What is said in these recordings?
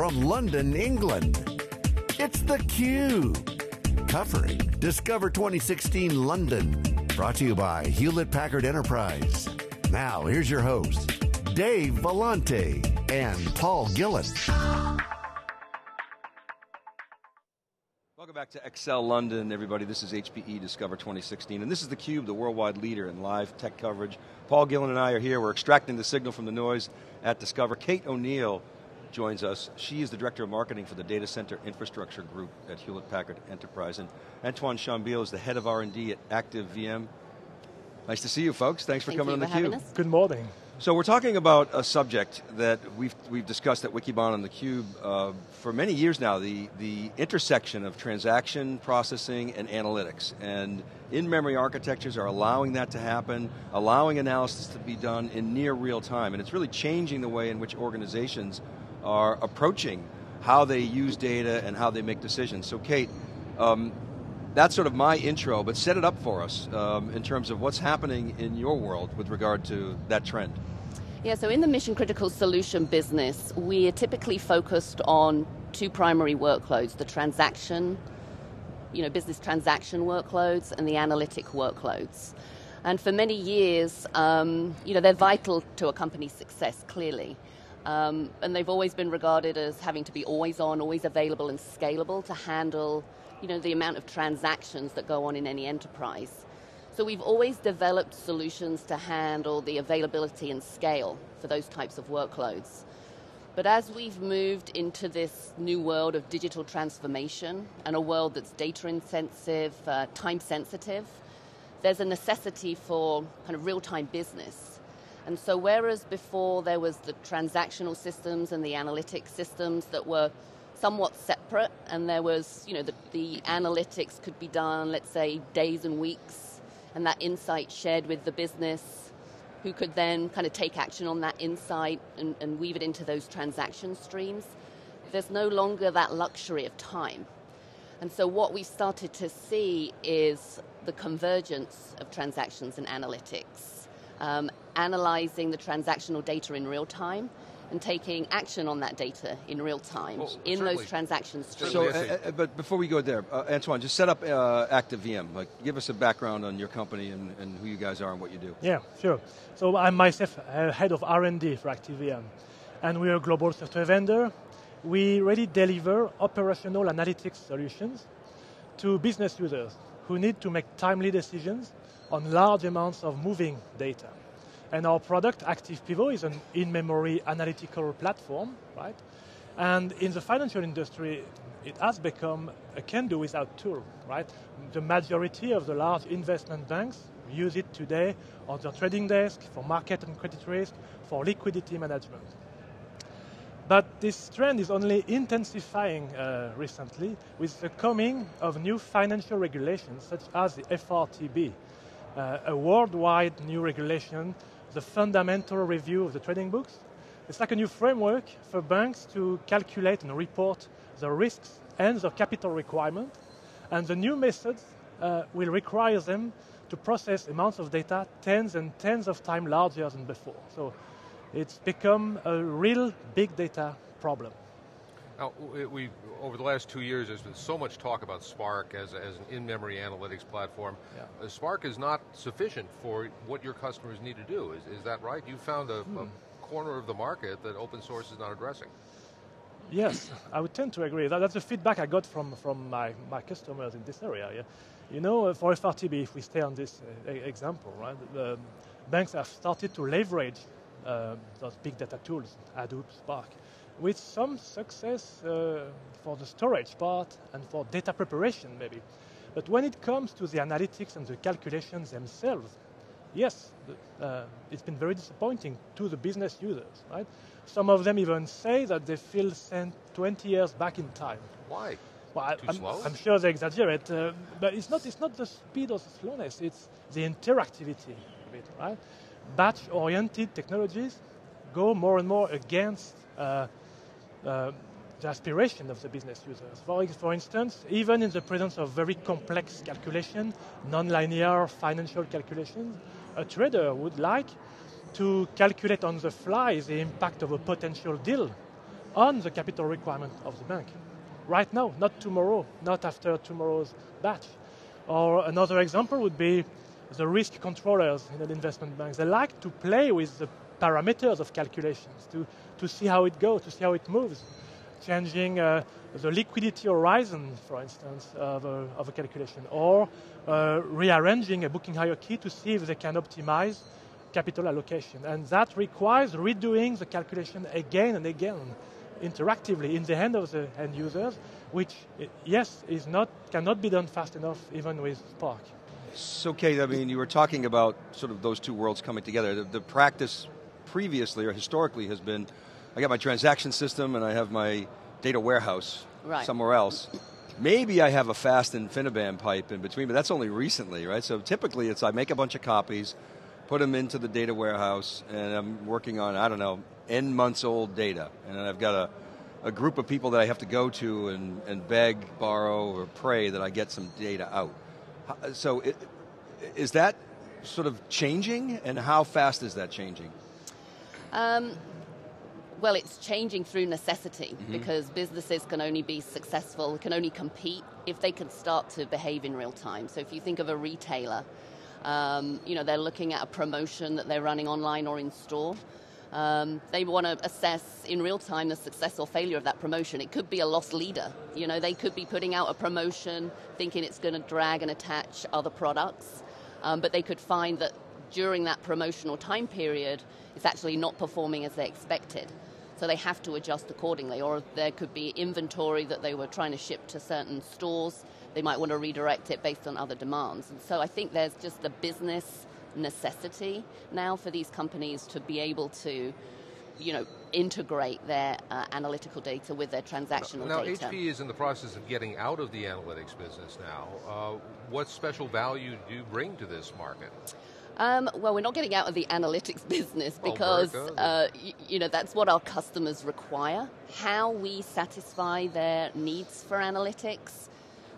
from London, England. It's theCUBE, covering Discover 2016 London. Brought to you by Hewlett Packard Enterprise. Now, here's your hosts, Dave Vellante and Paul Gillin. Welcome back to Excel London, everybody. This is HPE Discover 2016, and this is theCUBE, the worldwide leader in live tech coverage. Paul Gillin and I are here. We're extracting the signal from the noise at Discover. Kate O'Neill joins us. She is the Director of Marketing for the Data Center Infrastructure Group at Hewlett Packard Enterprise. And Antoine Chambile is the Head of R&D at ActiveViam. Nice to see you folks. Thanks for Thank coming on for having theCUBE. Good morning. So we're talking about a subject that we've, we've discussed at Wikibon on theCUBE uh, for many years now, the, the intersection of transaction processing and analytics. And in-memory architectures are allowing that to happen, allowing analysis to be done in near real time, and it's really changing the way in which organizations are approaching how they use data and how they make decisions. So Kate, um, that's sort of my intro, but set it up for us um, in terms of what's happening in your world with regard to that trend. Yeah, so in the mission critical solution business, we are typically focused on two primary workloads, the transaction, you know, business transaction workloads and the analytic workloads. And for many years, um, you know, they're vital to a company's success, clearly. Um, and they've always been regarded as having to be always on, always available and scalable to handle, you know, the amount of transactions that go on in any enterprise. So we've always developed solutions to handle the availability and scale for those types of workloads. But as we've moved into this new world of digital transformation and a world that's data intensive, uh, time sensitive, there's a necessity for kind of real-time business. And so whereas before there was the transactional systems and the analytic systems that were somewhat separate and there was, you know, the, the analytics could be done, let's say, days and weeks and that insight shared with the business who could then kind of take action on that insight and, and, weave it into those transaction streams. There's no longer that luxury of time. And so what we've started to see is the convergence of transactions and analytics, um, analyzing the transactional data in real time, and taking action on that data in real time well, in those transaction streams. So, uh, uh, but before we go there, uh, Antoine, just set up uh, ActiveViam. Like, give us a background on your company and, and, who you guys are and what you do. Yeah, sure. So I'm myself uh, head of R&D for ActiveViam, and we're a global software vendor. We really deliver operational analytics solutions to business users who need to make timely decisions on large amounts of moving data. And our product, Active Pivot, is an in-memory analytical platform, right? And in the financial industry, it has become a can-do without tool, right? The majority of the large investment banks use it today on their trading desk for market and credit risk, for liquidity management. But this trend is only intensifying uh, recently with the coming of new financial regulations such as the FRTB, uh, a worldwide new regulation the fundamental review of the trading books. It's like a new framework for banks to calculate and report the risks and the capital requirement. And the new methods uh, will require them to process amounts of data tens and tens of times larger than before. So it's become a real big data problem. Now, we, over the last two years, there's been so much talk about Spark as, as an in-memory analytics platform. Yeah. Uh, Spark is not sufficient for what your customers need to do. Is, is that right? You found a, hmm. a corner of the market that open source is not addressing. Yes, I would tend to agree. That, that's the feedback I got from, from my, my customers in this area. Yeah. You know, uh, for FRTB, if we stay on this uh, example, right, the banks have started to leverage uh, those big data tools, Hadoop, Spark, with some success uh, for the storage part and for data preparation maybe. But when it comes to the analytics and the calculations themselves, yes, uh, it's been very disappointing to the business users, right? Some of them even say that they feel sent 20 years back in time. Why? Well, Too I'm, slow? I'm sure they exaggerate, uh, but it's not, it's not the speed or the slowness, it's the interactivity of it, right? Batch-oriented technologies go more and more against uh, uh, the aspiration of the business users. For, for instance, even in the presence of very complex calculation, non-linear financial calculations, a trader would like to calculate on the fly the impact of a potential deal on the capital requirement of the bank. Right now, not tomorrow, not after tomorrow's batch. Or another example would be the risk controllers in an investment bank. They like to play with the parameters of calculations to, to see how it goes, to see how it moves, changing uh, the liquidity horizon, for instance, of a, of a calculation, or uh, rearranging a booking hierarchy to see if they can optimize capital allocation. And that requires redoing the calculation again and again interactively in the hand of the end users, which, yes, is not, cannot be done fast enough even with Spark. So, Kate, I mean, you were talking about sort of those two worlds coming together. The, the practice previously or historically has been I got my transaction system and I have my data warehouse right. somewhere else. Maybe I have a fast InfiniBand pipe in between, but that's only recently, right? So typically it's I make a bunch of copies, put them into the data warehouse, and I'm working on, I don't know, N months old data. And I've got a, a group of people that I have to go to and, and beg, borrow, or pray that I get some data out. So it, is that sort of changing, and how fast is that changing? Um, well, it's changing through necessity mm-hmm. because businesses can only be successful, can only compete if they can start to behave in real time. So if you think of a retailer, um, you know, they're looking at a promotion that they're running online or in store. Um, they want to assess in real time the success or failure of that promotion. It could be a loss leader. You know, they could be putting out a promotion thinking it's going to drag and attach other products, um, but they could find that during that promotional time period, it's actually not performing as they expected. So they have to adjust accordingly. Or there could be inventory that they were trying to ship to certain stores. They might want to redirect it based on other demands. And so I think there's just a business necessity now for these companies to be able to you know, integrate their uh, analytical data with their transactional now, data. Now, HP is in the process of getting out of the analytics business now. Uh, what special value do you bring to this market? Um, well, we're not getting out of the analytics business because uh, y- you know that's what our customers require. How we satisfy their needs for analytics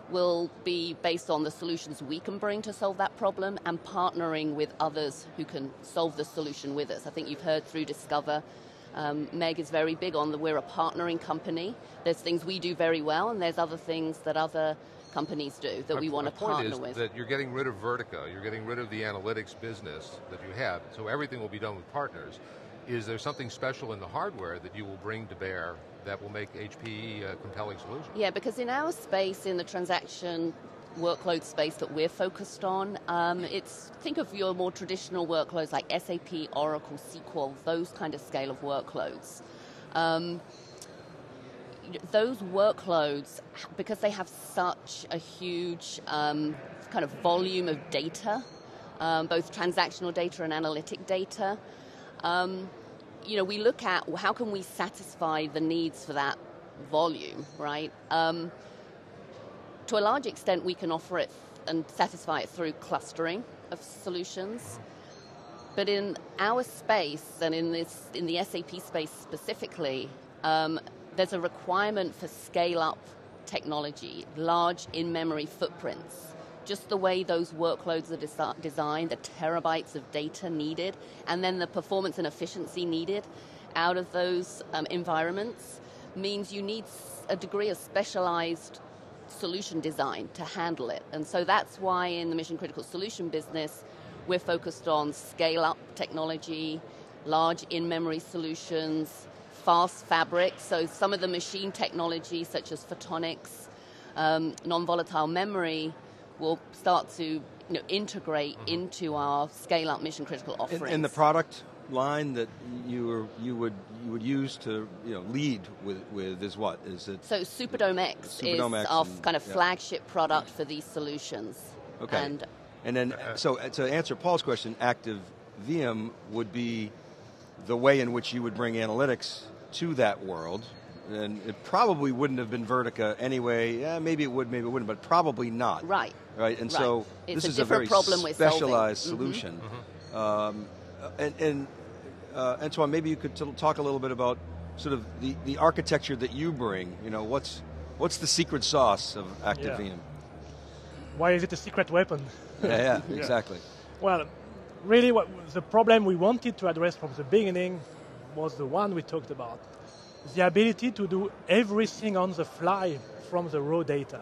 will be based on the solutions we can bring to solve that problem and partnering with others who can solve the solution with us. I think you've heard through Discover. Um, Meg is very big on the we're a partnering company. There's things we do very well, and there's other things that other companies do that my, we want to partner is with. That you're getting rid of Vertica, you're getting rid of the analytics business that you have, so everything will be done with partners. Is there something special in the hardware that you will bring to bear that will make HPE a compelling solution? Yeah, because in our space, in the transaction workload space that we're focused on, um, it's think of your more traditional workloads like SAP, Oracle, SQL, those kind of scale of workloads. Um, those workloads, because they have such a huge um, kind of volume of data, um, both transactional data and analytic data, um, you know, we look at how can we satisfy the needs for that volume, right? Um, to a large extent, we can offer it and satisfy it through clustering of solutions. But in our space and in this in the SAP space specifically, um, there's a requirement for scale up technology, large in memory footprints. Just the way those workloads are desi- designed, the terabytes of data needed, and then the performance and efficiency needed out of those um, environments means you need a degree of specialized solution design to handle it. And so that's why in the mission critical solution business, we're focused on scale up technology, large in memory solutions, fast fabric. So some of the machine technology, such as photonics, um, non-volatile memory, will start to you know, integrate mm-hmm. into our scale-up mission-critical offerings. In, in, the product line that you were, you would you would use to you know lead with, with is what is it? So Superdome X Superdome is X our and, kind of yeah. flagship product for these solutions. Okay. And, and then so to answer Paul's question, Active VM would be the way in which you would bring analytics to that world. And it probably wouldn't have been Vertica anyway. Yeah, maybe it would, maybe it wouldn't, but probably not. Right. Right. And right. so it's this a is a very specialized mm-hmm. solution. Mm-hmm. Um, and and uh, Antoine, maybe you could t- talk a little bit about sort of the, the architecture that you bring. You know, what's what's the secret sauce of ActiveViam? Yeah. Why is it a secret weapon? yeah, yeah, exactly. Well, really, what the problem we wanted to address from the beginning was the one we talked about. the ability to do everything on the fly from the raw data,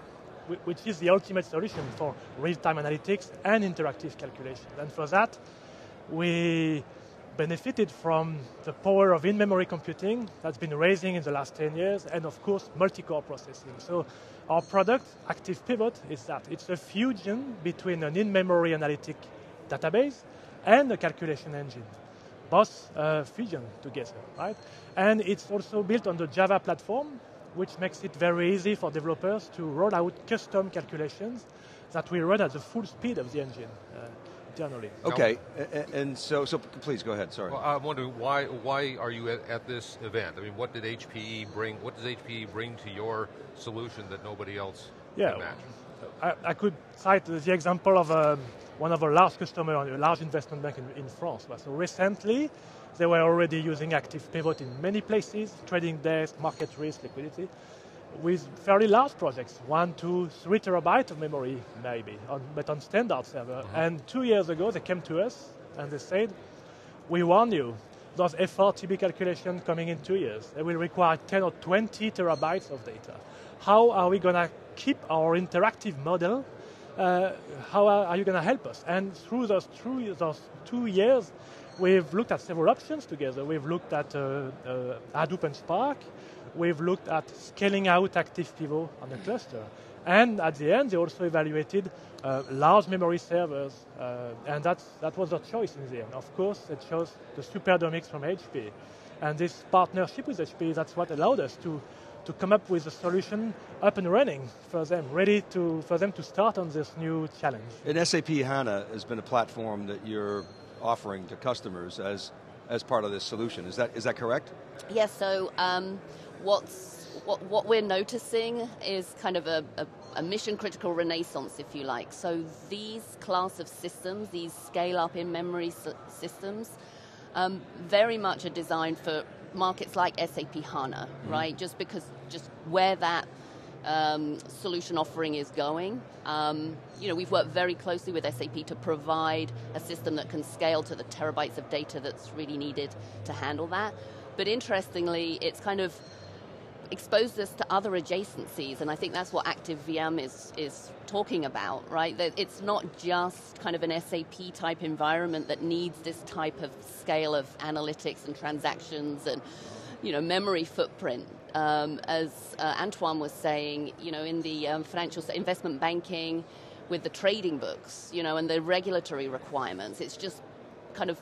which is the ultimate solution for real-time analytics and interactive calculations. And for that, we benefited from the power of in-memory computing that's been raising in the last 10 years, and of course, multi-core processing. So our product, Active Pivot, is that. It's a fusion between an in-memory analytic database and a calculation engine. Both uh, fusion together, right? And it's also built on the Java platform, which makes it very easy for developers to roll out custom calculations that will run at the full speed of the engine. Uh, internally. Okay, and so, so please go ahead. Sorry. Well, I'm wondering why why are you at, at, this event? I mean, what did HPE bring? What does HPE bring to your solution that nobody else yeah, can match? I, I could cite the example of um, one of our large customers, a large investment bank in, in France. So recently, they were already using Active Pivot in many places, trading desk, market risk, liquidity with fairly large projects, one, two, three terabytes of memory maybe, on, but on standard server. Mm-hmm. And two years ago, they came to us and they said, we warn you, those FRTB calculations coming in two years, they will require 10 or 20 terabytes of data. How are we going to keep our interactive model? Uh, how are, you going to help us? And through those, through those two years, we've looked at several options together. We've looked at uh, uh, Hadoop and Spark we've looked at scaling out active pivot on the cluster. And at the end, they also evaluated uh, large memory servers, uh, and that's, that was their choice in the end. Of course, they chose the Superdome X from HP. And this partnership with HP, that's what allowed us to, to come up with a solution up and running for them, ready to, for them to start on this new challenge. And SAP HANA has been a platform that you're offering to customers as, as part of this solution. Is that, is that correct? Yes, so um, what's what, what we're noticing is kind of a, a, a, mission critical renaissance, if you like. So these class of systems, these scale up in memory systems, um, very much are designed for markets like SAP HANA, mm-hmm. right? Just because just where that um, solution offering is going. Um, you know, we've worked very closely with SAP to provide a system that can scale to the terabytes of data that's really needed to handle that. But interestingly, it's kind of exposed us to other adjacencies, and I think that's what ActiveViam is is talking about, right? That it's not just kind of an SAP type environment that needs this type of scale of analytics and transactions and you know memory footprint. Um, as uh, Antoine was saying, you know, in the um, financial investment banking, with the trading books, you know, and the regulatory requirements, it's just kind of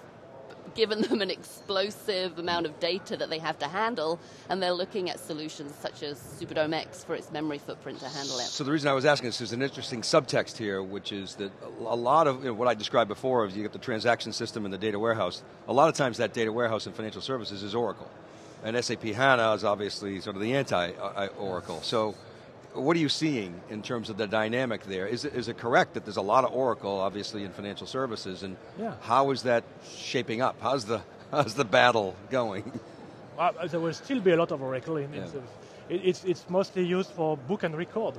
given them an explosive amount of data that they have to handle, and they're looking at solutions such as Superdome X for its memory footprint to handle it. So the reason I was asking this is an interesting subtext here, which is that a lot of you know, what I described before is you get the transaction system and the data warehouse. A lot of times that data warehouse in financial services is Oracle. And SAP HANA is obviously sort of the anti-Oracle. Uh, uh, so what are you seeing in terms of the dynamic there? Is it, is it correct that there's a lot of Oracle, obviously, in financial services, and yeah. how is that shaping up? How's the, how's the battle going? Well, there will still be a lot of Oracle. In, yeah. it, it's, it's mostly used for book and record,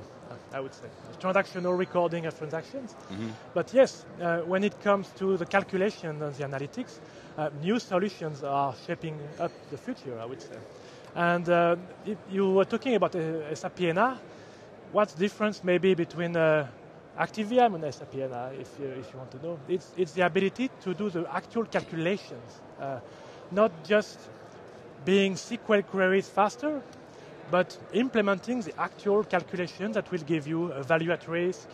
I would say. Transactional recording of transactions. Mm-hmm. But yes, uh, when it comes to the calculation and the analytics, uh, new solutions are shaping up the future, I would say. And uh, you were talking about uh, SAP HANA what's the difference maybe between uh, ActiveViam and SAP HANA, if you, if you want to know? It's, it's the ability to do the actual calculations, uh, not just being SQL queries faster, but implementing the actual calculation that will give you a value at risk,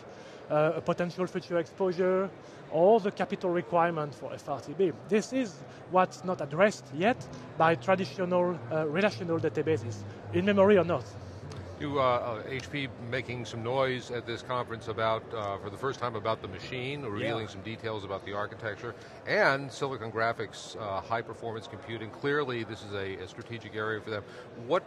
uh, a potential future exposure, or the capital requirement for FRTB. This is what's not addressed yet by traditional uh, relational databases, in memory or not. You, uh, uh, HP making some noise at this conference about, uh, for the first time, about the machine, revealing yeah. some details about the architecture, and Silicon Graphics uh, high performance computing. Clearly, this is a, a, strategic area for them. What,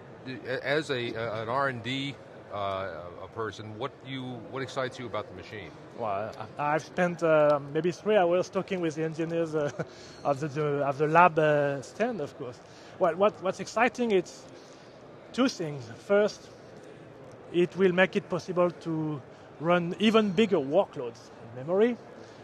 as a, an R&D uh, a person, what you, what excites you about the machine? Well, I've spent uh, maybe three hours talking with the engineers of the, the, of the lab stand, of course. Well, what, what's exciting is two things. First, it will make it possible to run even bigger workloads in memory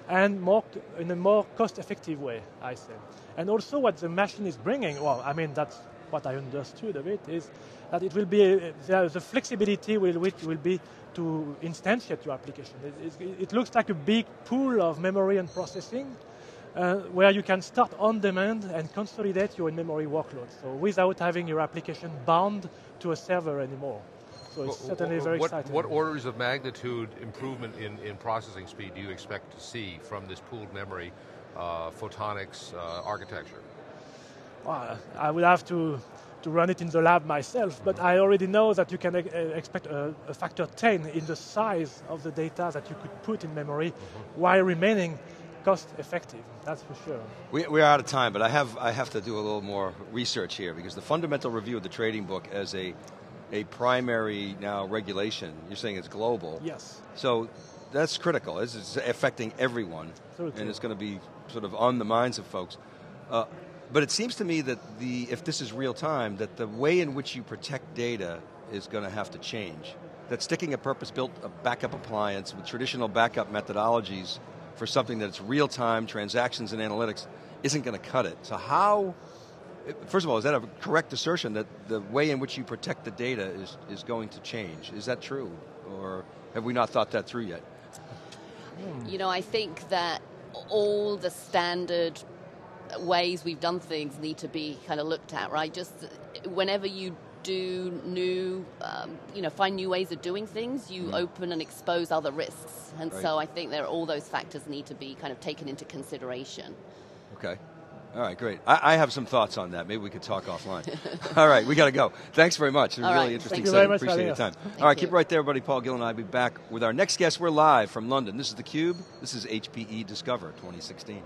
and more in a more cost-effective way, I say. And also what the machine is bringing, well, I mean, that's what I understood of it is that it will be the, the flexibility will, will be to instantiate your application. It, it, it, looks like a big pool of memory and processing uh, where you can start on demand and consolidate your in-memory workload. So without having your application bound to a server anymore. So it's well, certainly very what, exciting. What orders of magnitude improvement in, in processing speed do you expect to see from this pooled memory uh, photonics uh, architecture? Well, I would have to to run it in the lab myself, but I already know that you can uh, expect a, a, factor 10 in the size of the data that you could put in memory mm-hmm. while remaining cost effective, that's for sure. We, we, are out of time, but I have, I have to do a little more research here because the fundamental review of the trading book as a, a primary now regulation, you're saying it's global. Yes. So that's critical. It's affecting everyone, and it's going to be sort of on the minds of folks. Uh, but it seems to me that the, if this is real time, that the way in which you protect data is going to have to change. That sticking a purpose-built backup appliance with traditional backup methodologies for something that's real time, transactions and analytics, isn't going to cut it. So how, first of all, is that a correct assertion that the way in which you protect the data is, is going to change? Is that true? Or have we not thought that through yet? You know, I think that all the standard ways we've done things need to be kind of looked at, right? Just whenever you do new, um, you know, find new ways of doing things, you mm. open and expose other risks. And right. so I think there all those factors need to be kind of taken into consideration. Okay. All right, great. I, I, have some thoughts on that. Maybe we could talk offline. All right, we got to go. Thanks very much. It was All really right. interesting. Thank you very Appreciate your time. Thank All right, you. keep right there, buddy. Paul Gill and I will be back with our next guest. We're live from London. This is theCUBE. This is HPE Discover 2016.